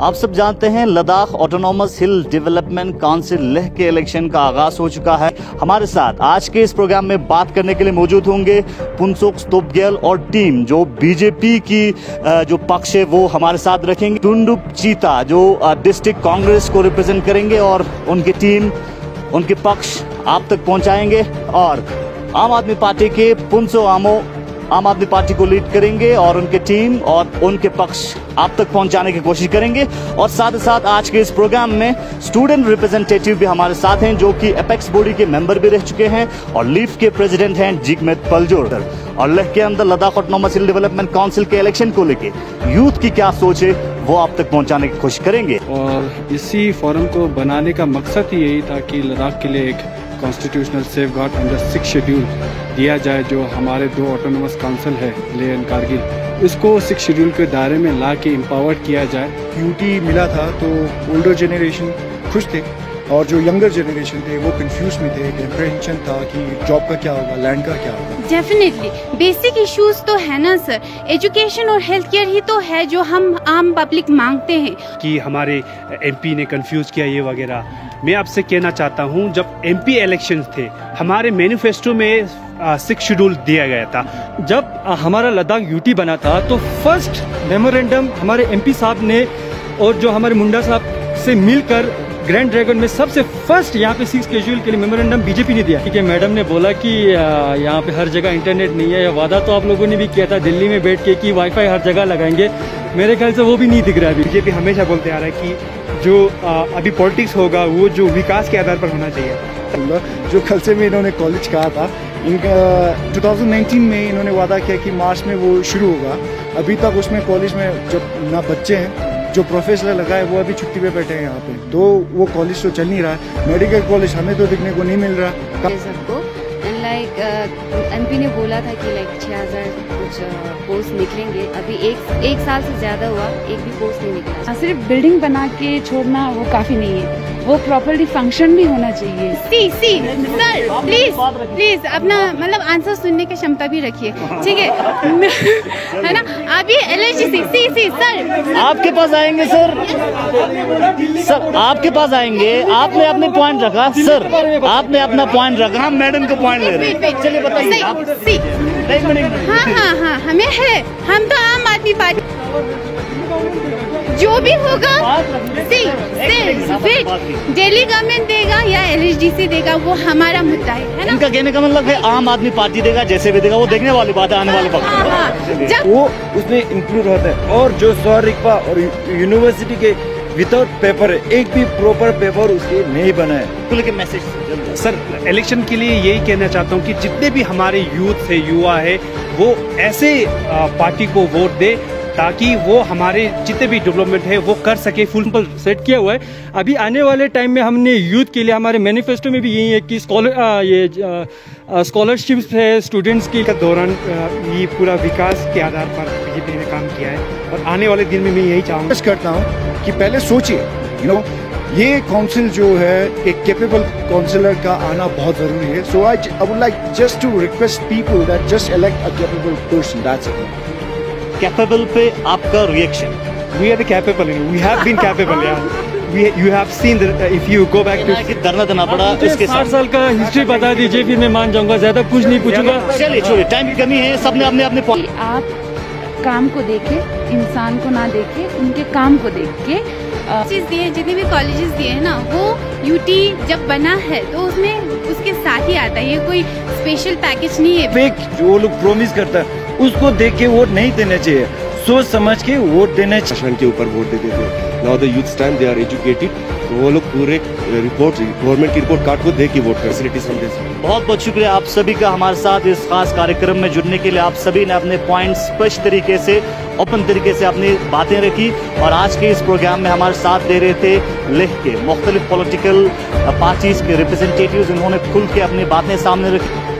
आप सब जानते हैं Ladakh autonomous hill development council Leh के इलेक्शन का आगाज़ हो चुका है। हमारे साथ आज के इस प्रोग्राम में बात करने के लिए मौजूद होंगे पुनसुक स्तोपगेल और टीम जो बीजेपी की जो पक्ष है, वो हमारे साथ रखेंगे। टुंडुप चीता जो डिस्ट्रिक्ट कांग्रेस को रिप्रेजेंट करेंगे और उनकी टीम उनके पक्ष आप तक पहुंचाएँगे। और आम आदमी पार्टी के पुनसो आमो आम आदमी पार्टी को लीड करेंगे और उनके टीम और उनके पक्ष आप तक पहुँचाने की कोशिश करेंगे। और साथ ही साथ आज के इस प्रोग्राम में स्टूडेंट रिप्रेजेंटेटिव भी हमारे साथ हैं, जो कि एपेक्स बॉडी के मेंबर भी रह चुके हैं और लीफ के प्रेसिडेंट हैं जिगमेत पलजोर और लेह के अंदर Ladakh autonomous hill development council के इलेक्शन को लेकर यूथ की क्या सोच है, वो आप तक पहुँचाने की कोशिश करेंगे। और इसी फोरम को बनाने का मकसद ही यही था कि लद्दाख के लिए एक constitutional safeguard under six schedule दिया जाए, जो हमारे दो ऑटोनोमस काउंसिल है लेह एंड कारगिल इसको सिक्स शेड्यूल के दायरे में ला के एम्पावर्ड किया जाए। यूटी मिला था तो ओल्डर जनरेशन खुश थे। और जो यंगर जनरेशन थे वो कंफ्यूज में थे एक था कि जॉब का क्या होगा लैंड का क्या होगा। डेफिनेटली बेसिक इश्यूज़ तो है ना सर एजुकेशन और हेल्थ केयर ही तो है जो हम आम पब्लिक मांगते हैं। कि हमारे एमपी ने कंफ्यूज किया ये वगैरह। मैं आपसे कहना चाहता हूँ जब एमपी इलेक्शन थे हमारे मैनिफेस्टो में सिक्स शेड्यूल दिया गया था। जब हमारा लद्दाख यूटी बना था तो फ़र्स्ट मेमोरेंडम हमारे एमपी साहब ने और जो हमारे मुंडा साहब से मिलकर ग्रैंड ड्रैगन में सबसे फ़र्स्ट यहाँ पे सिक्स कैजुअल के लिए मेमोरेंडम बीजेपी ने दिया। क्योंकि मैडम ने बोला कि यहाँ पे हर जगह इंटरनेट नहीं है वादा तो आप लोगों ने भी किया था दिल्ली में बैठ के कि वाईफाई हर जगह लगाएँगे। मेरे ख्याल से वो भी नहीं दिख रहा है बीजेपी हमेशा बोलते आ रहा है कि जो अभी पॉलिटिक्स होगा वो जो विकास के आधार पर होना चाहिए। जो कल से में इन्होंने कॉलेज कहा था इनका 2019 में इन्होंने वादा किया कि मार्च में वो शुरू होगा। अभी तक उसमें कॉलेज में जब ना बच्चे हैं जो प्रोफेसर लगा है वो अभी छुट्टी पे बैठे हैं यहाँ पे। तो वो कॉलेज तो चल नहीं रहा है। मेडिकल कॉलेज हमें तो दिखने को नहीं मिल रहा। सबको? एंड लाइक एमपी ने बोला था कि लाइक छः हज़ार कुछ पोस्ट निकलेंगे। अभी एक एक साल से ज़्यादा हुआ एक भी पोस्ट नहीं निकला। हाँ, सिर्फ़ बिल्डिंग बना के छोड़ना वो काफ़ी नहीं है। वो प्रॉपरली फ़ंक्शन भी होना चाहिए। See see sir please please अपना मतलब आंसर सुनने की क्षमता भी रखिए। ठीक है? है ना? अभी एल सी सी सी सर। आपके पास आएँगे सर। सर आपके पास आएँगे। आपने अपने पॉइंट रखा सर। आपने अपना पॉइंट रखा। हम मैडम को पॉइंट ले रहे हैं। चलिए बताइए आप। हाँ हाँ हाँ हमें है। हम तो आम आदमी पार्टी जो भी होगा दिल्ली गवर्नमेंट देगा या एलएचडीसी देगा वो हमारा मुद्दा है है ना? इनका कहने का मतलब है आम आदमी पार्टी देगा जैसे भी देगा वो देखने वाली बात है आने वाले हाँ, वक्त हाँ, में जब वो उसमें इंक्लूड होता है। और जो सौ रिक्पा और यूनिवर्सिटी के विदाउट पेपर है एक भी प्रॉपर पेपर उसके नहीं बना है। को मैसेज सर इलेक्शन के लिए यही कहना चाहता हूँ कि जितने भी हमारे यूथ है युवा है वो ऐसे पार्टी को वोट दे ताकि वो हमारे जितने भी डेवलपमेंट है, वो कर सके फुल सेट किया हुआ है। अभी आने वाले टाइम में हमने यूथ के लिए, हमारे मैनिफेस्टो में भी यही है कि स्कॉलर ये स्कॉलरशिप्स है स्टूडेंट्स के दौरान ये पूरा विकास के आधार पर बीजेपी ने काम किया है। और आने वाले दिन में मैं यही चाहूँगा। करता हूँ कि पहले सोचिए यू नो ये काउंसिल जो है, एक कैपेबल काउंसिलर का आना बहुत ज़रूरी है। So I I would like just to request people that just elect a capable person that's it capable पे आपका reaction we are the capable we have been capable yeah. We you have seen that uh, if you go back to कि धरना देना पड़ा इसके साठ साथ साल का हिस्ट्री बता दीजिए फिर मैं मान जाऊँगा। ज़्यादा कुछ नहीं पूछूँगा। चलिए छोड़िए टाइम की कमी है सबने अपने अपने आप काम को देखे इंसान को ना देखे उनके काम को देख के चीज़ दिए जितने भी कॉलेजेस दिए हैं ना वो यूटी जब बना है तो उसमें उसके साथ ही आता है। ये कोई स्पेशल पैकेज नहीं है। फेक जो लोग प्रोमिस करता है। उसको देख के वोट नहीं देने चाहिए। सोच समझ के वोट देने चाहिए। के ऊपर वोट देते थे। Now the youth stand they are educated तो वो लोग पूरे रिपोर्ट गवर्नमेंट की रिपोर्ट कार्ड को देख के वोट फैसिलिटीज़ हम दे बहुत बहुत शुक्रिया आप सभी का हमारे साथ इस खास कार्यक्रम में जुड़ने के लिए। आप सभी ने अपने पॉइंट स्पष्ट तरीके से ओपन तरीके से अपनी बातें रखी और आज के इस प्रोग्राम में हमारे साथ दे रहे थे लेह के मुख्तलिफ़ पॉलिटिकल पार्टीज़ के रिप्रेजेंटेटिव उन्होंने खुल के अपनी बातें सामने रखी।